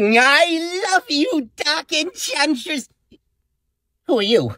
I love you, Dark Enchantress. Who are you?